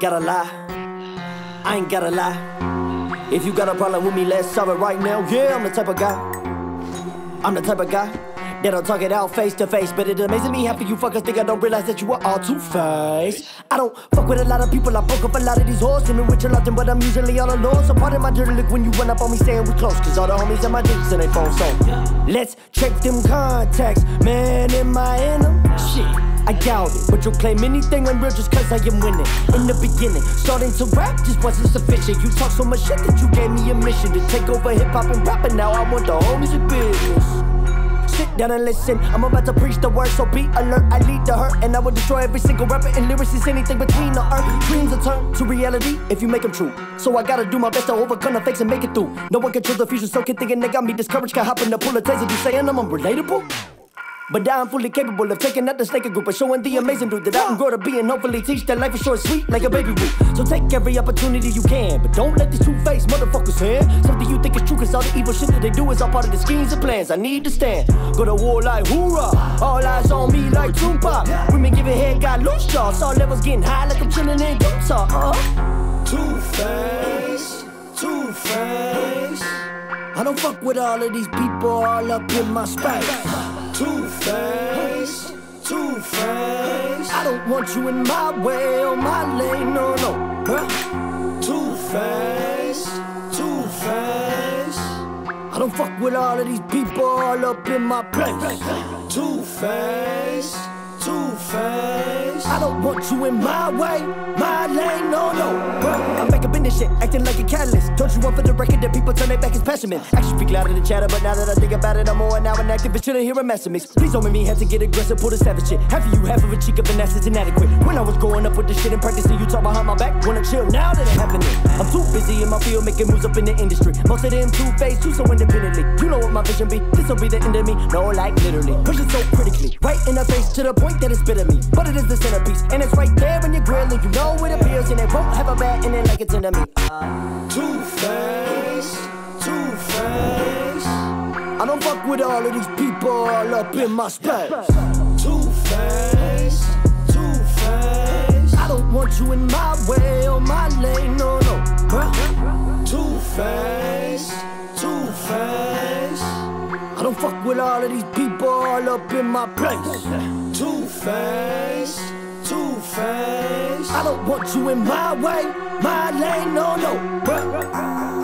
Gotta lie. I ain't gotta lie. If you got a problem with me, let's solve it right now. Yeah, I'm the type of guy. I'm the type of guy that'll talk it out face to face. But it amazes me how you fuckers think I don't realize that you are all two faced. I don't fuck with a lot of people. I broke up a lot of these hoes. Swimming with your lot, but I'm usually all alone. So part of my dirty look when you run up on me saying we close. Cause all the homies at my dicks and they phone so. Let's check them contacts. Man, am I in them? Shit. I doubt it, but you'll claim anything unreal just cause I am winning. In the beginning, starting to rap just wasn't sufficient. You talk so much shit that you gave me a mission to take over hip hop and rap, and now I want the whole music business. Sit down and listen. I'm about to preach the word, so be alert. I lead the hurt, and I will destroy every single rapper and lyricist. Anything between the earth. Dreams will turn to reality if you make them true. So I gotta do my best to overcome the fakes and make it through. No one controls the future, so can thinking they got me discouraged. Can't hop in the pull a taser, you saying I'm unrelatable? But I'm fully capable of taking out the snake group and showing the amazing dude that I can grow to be and hopefully teach that life is short sweet like a baby root. So take every opportunity you can, but don't let these two-faced motherfuckers in. Something you think is true, cause all the evil shit that they do is all part of the schemes and plans. I need to stand. Go to war like hoorah. All eyes on me like Tupac. Women giving head, got loose jaws. All levels getting high like I'm chilling in Utah. Uh-huh. Two-Face, Two-Face. I don't fuck with all of these people all up in my space. Two-Face, Two-Face. I don't want you in my way or my lane, no, no. Huh? Two-Face, Two-Face. I don't fuck with all of these people all up in my place. Two-Face, Two-Face. I don't want you in my way, my lane, no, no. Huh? I make a this acting like a catalyst. Don't you want for the record that people turn their back as passionate? Actually speak louder than chatter, but now that I think about it, I'm more now an activist. Shouldn't hear a mess of me. Please don't make me have to get aggressive, pull the savage shit. Half of you, half of a cheek of an ass is inadequate. When I was growing up with this shit and practicing, you talk behind my back. Wanna chill now that it happening. I'm too busy in my field making moves up in the industry. Most of them two-faced, too so independently. You know what my vision be. This'll be the end of me. No, like literally. Push it so critically. Right in the face to the point that it's bitter me. But it is the centerpiece. And it's right there in your grill. And you know it appears. And it won't have a bad ending like it's into me. Two-Face, Two-Face. I don't fuck with all of these people all up in my space. Two-Face, Two-Face. I don't want you in my way or my lane, no, no. Huh? Two-Face, Two-Face. I don't fuck with all of these people all up in my place. Two-Face, Two-Face. I don't want you in my way, my lane, no, no. Huh?